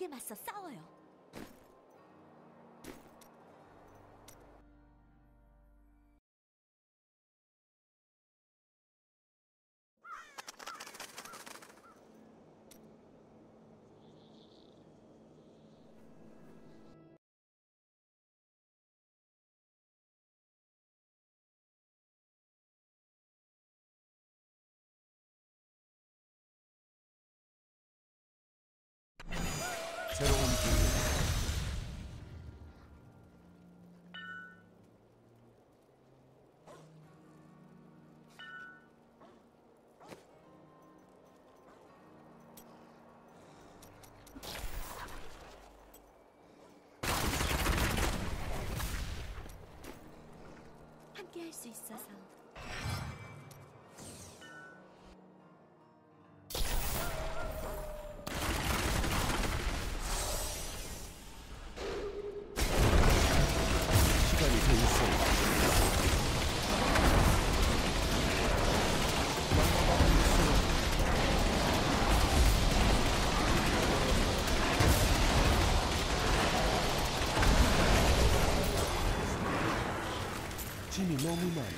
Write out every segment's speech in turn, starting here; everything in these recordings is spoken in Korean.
강하게 맞서 싸워요. 수 있어서 너무 많아.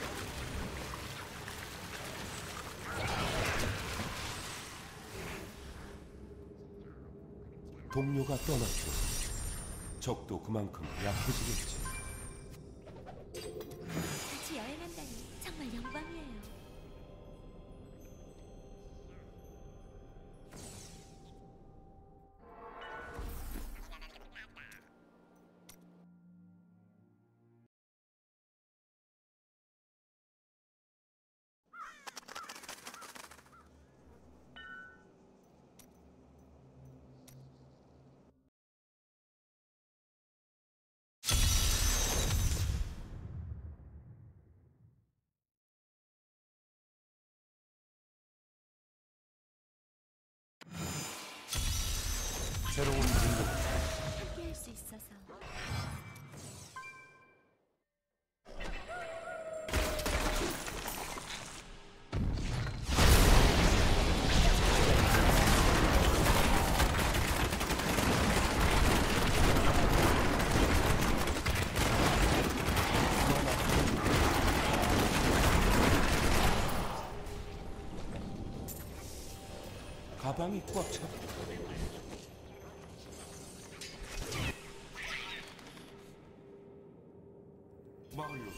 동료가 떠났고 적도 그만큼 약해지겠지. 새로운 동료 함께 할 수 있어서 가방이 꽉 차.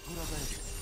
마을로 돌아가야겠다.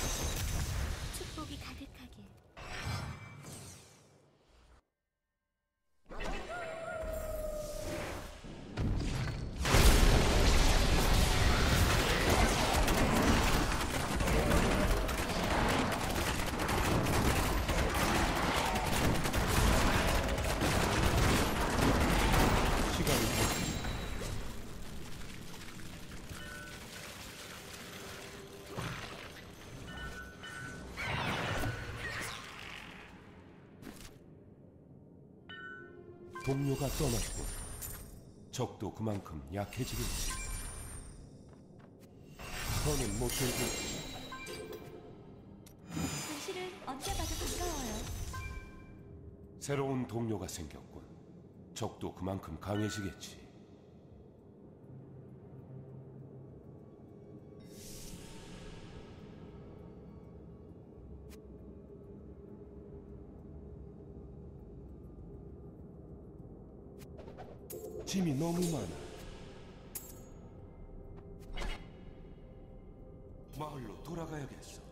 Thank you. 동료가 떠났고 적도 그만큼 약해지겠지. 더는 못 들겠지. 당신은 언제 봐도 반가워요. 새로운 동료가 생겼군. 적도 그만큼 강해지겠지. 짐이 너무 많아. 마을로 돌아가야겠어.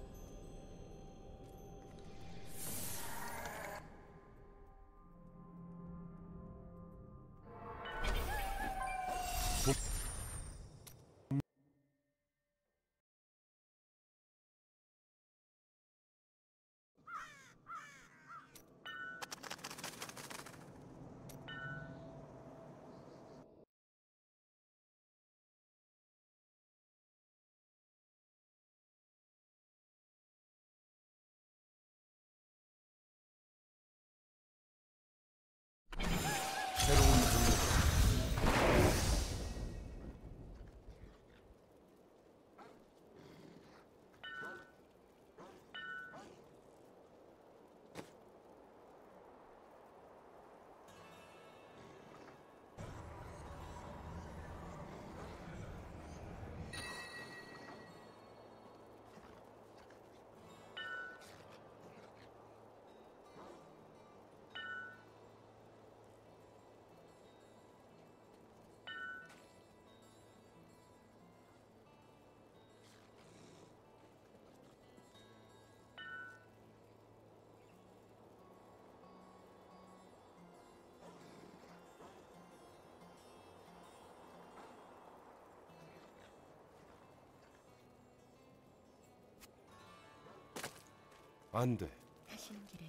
안 돼. 가시는 길에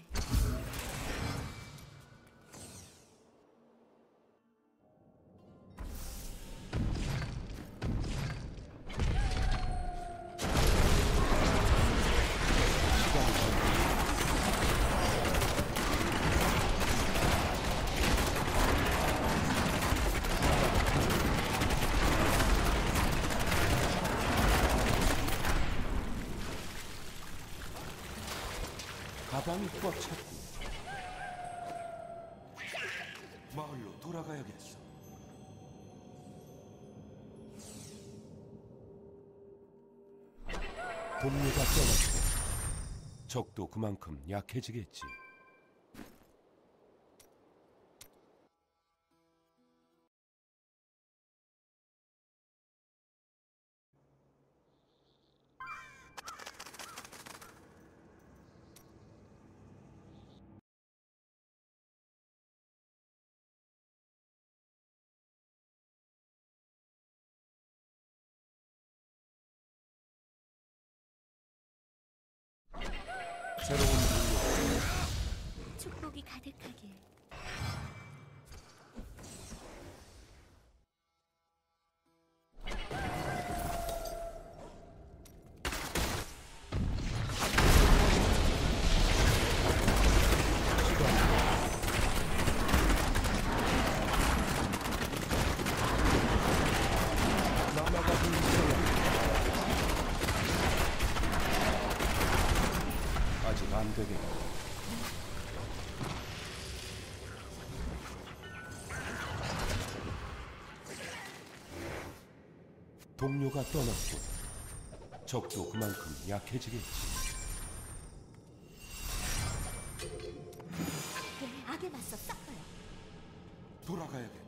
가방이 꽉 찼고 마을로 돌아가야겠어. 동료가 떠났고 적도 그만큼 약해지겠지. 새로운 동료 축복이 가득하길 동료가 떠났고 적도 그만큼 약해지겠지. 네, 악에 맞서 싸워요 돌아가야겠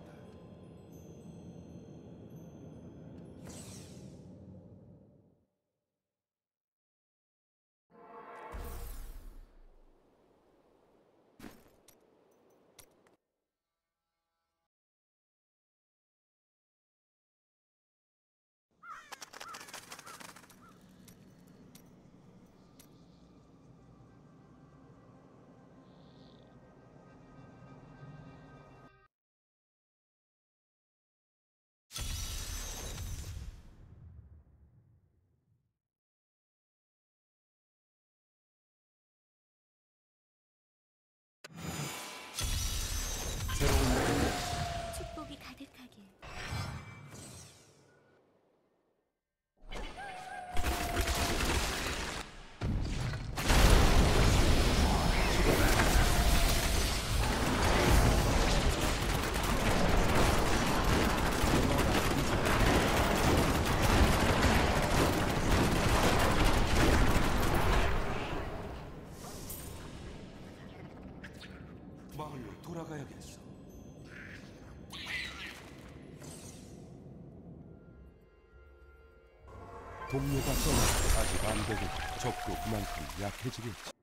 동료가 떠나고 아직 안 되겠고 적도 그만큼 약해지겠지.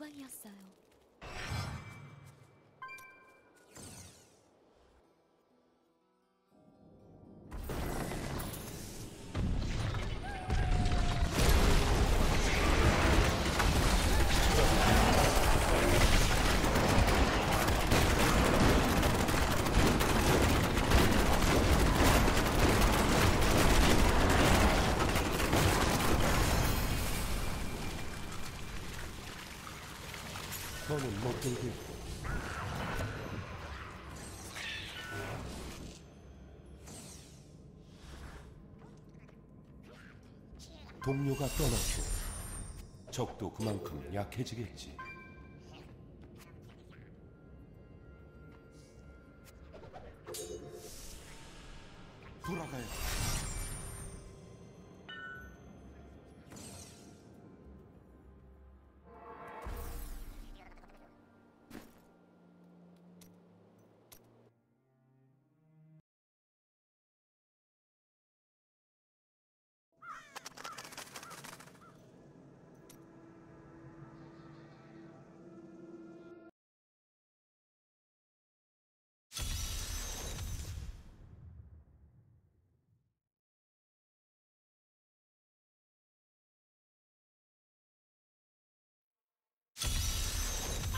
영광이었어요 못 들겠고 동료가 떠났고 적도 그만큼 약해지겠지. 돌아가야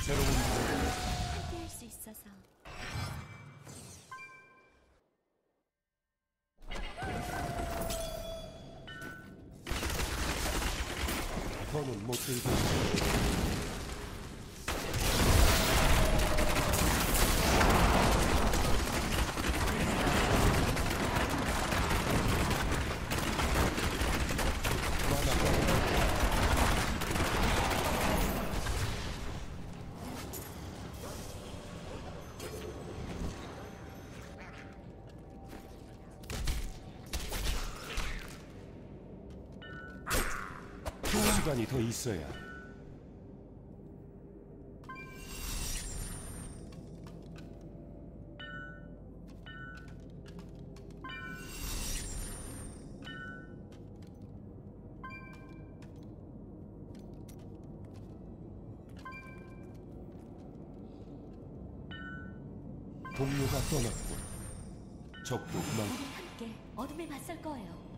새로운 함께할 수 있어서. 더는 못 들고 시간이 더 있어야 해. 동료가 떠났고 적도 그만 우리 함께 어둠에 맞설 거예요.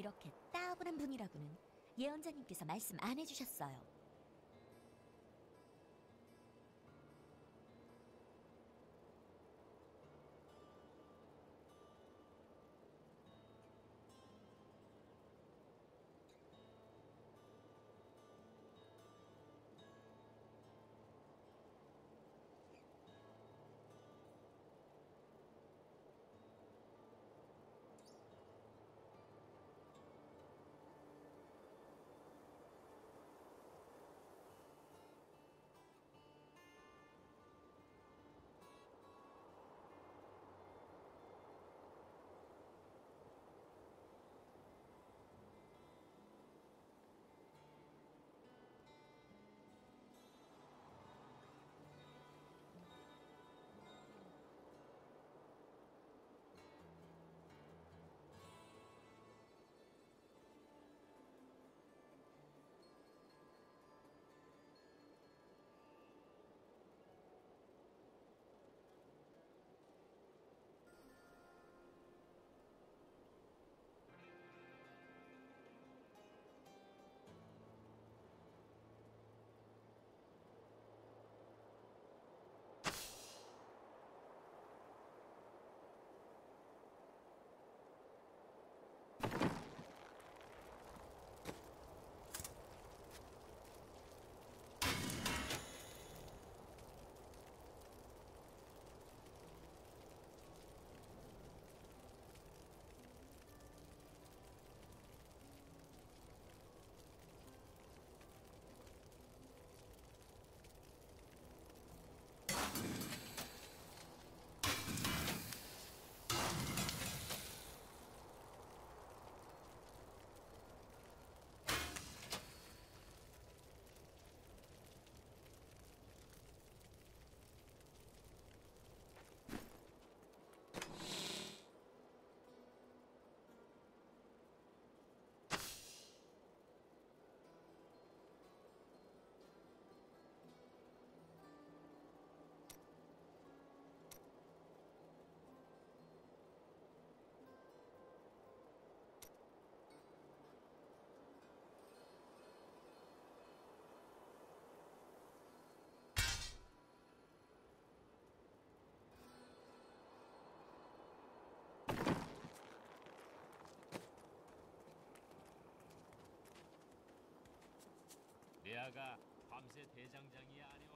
이렇게 따분한 분이라고는 예언자님께서 말씀 안 해주셨어요. 레아가 밤새 대장장이 아내와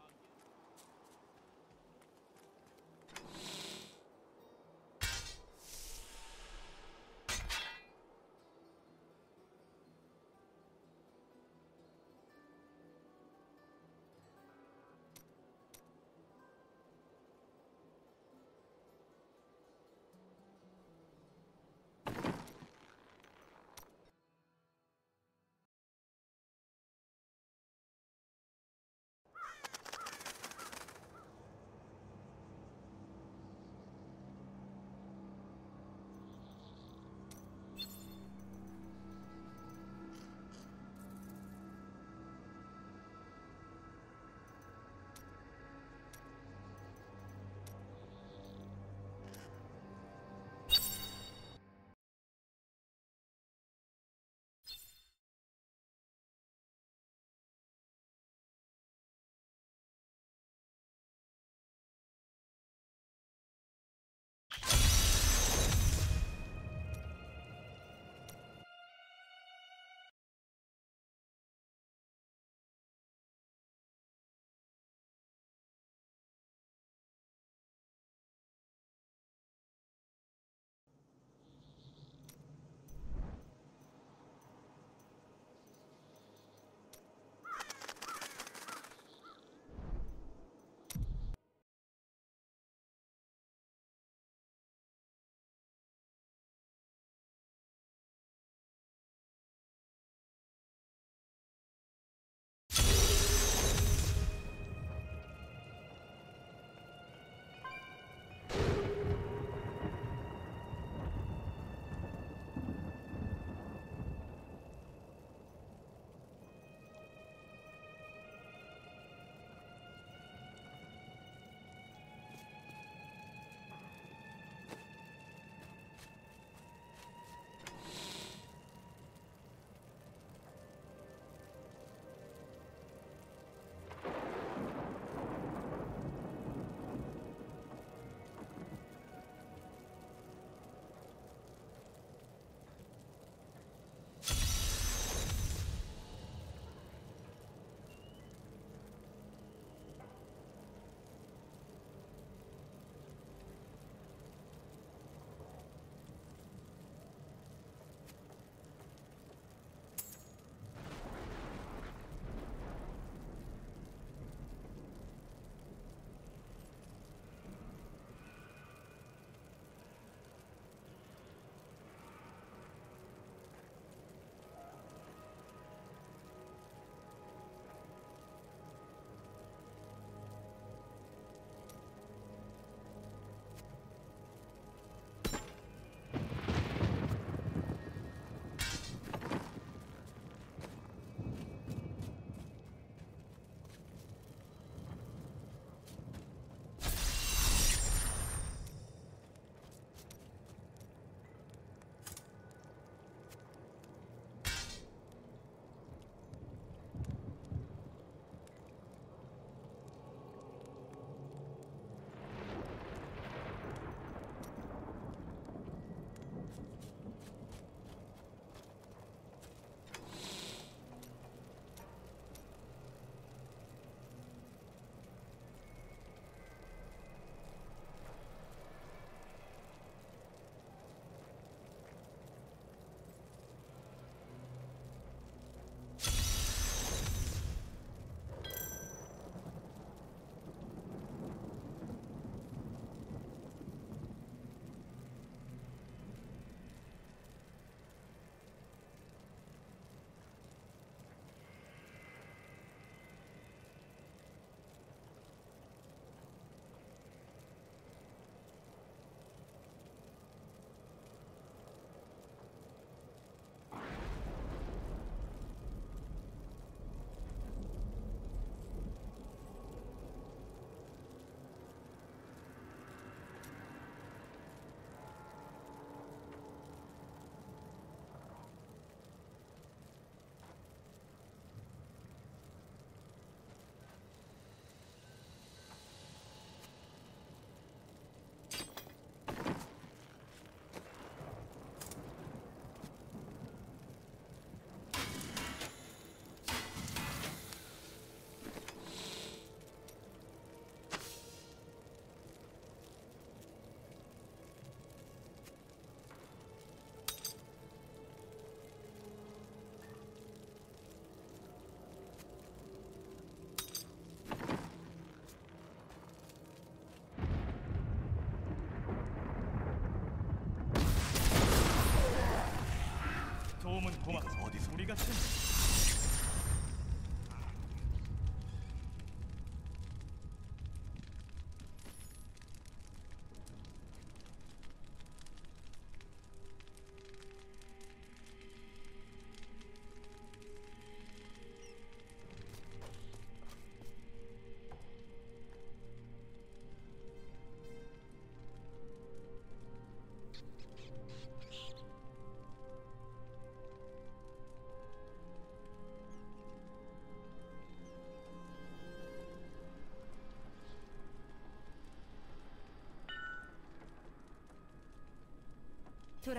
함께 고맙다. 어디서 우리가 친 돌아가야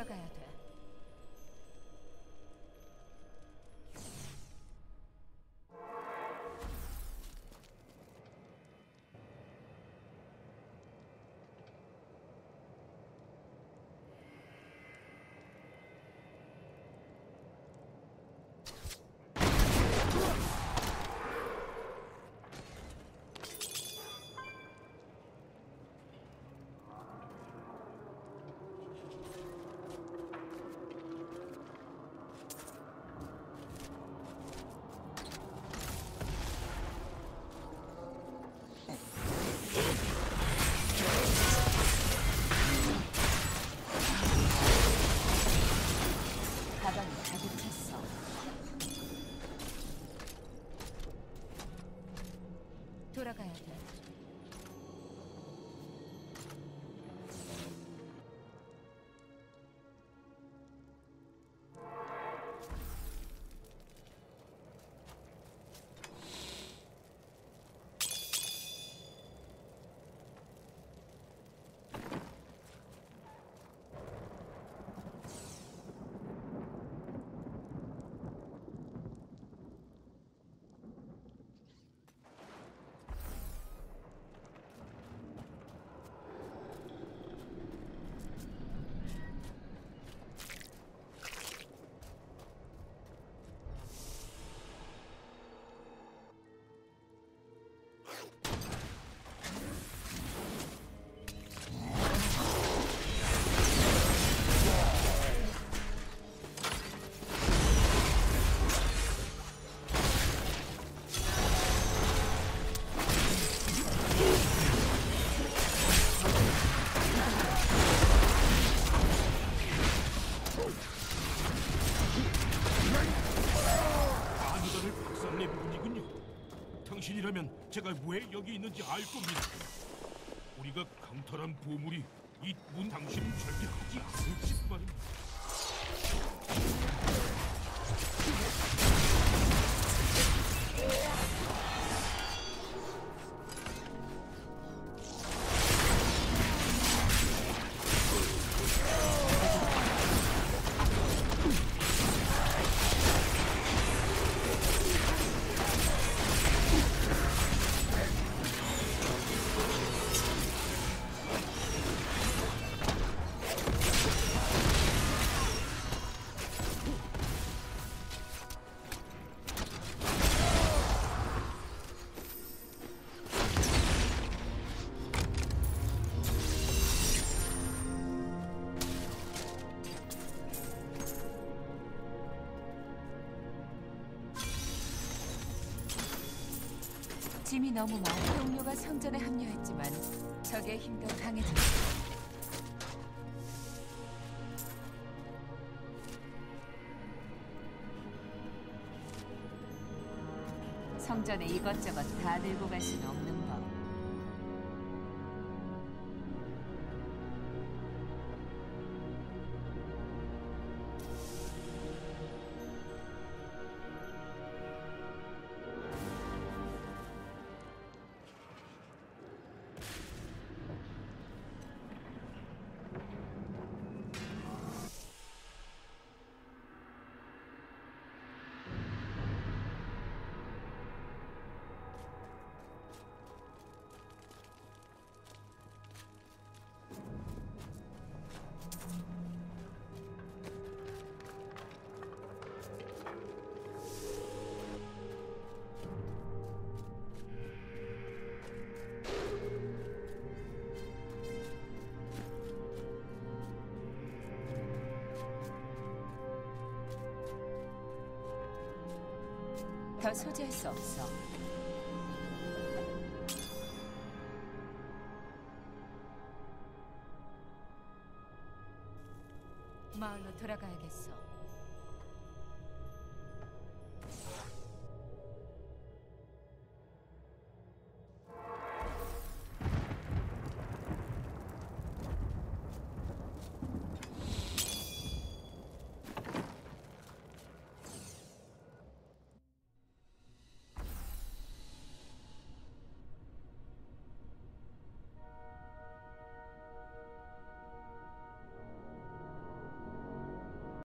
돼. 제가 왜 여기 있는지 알 겁니다. 우리가 강탈한 보물이 이 문 당신은 절대 하지 않을지 말입니다. 짐이 너무 많아. 동료가 성전에 합류했지만 적의 힘도 강해졌어. 성전에 이것저것 다 들고 갈 수는 없는 더 소지할 수 없어.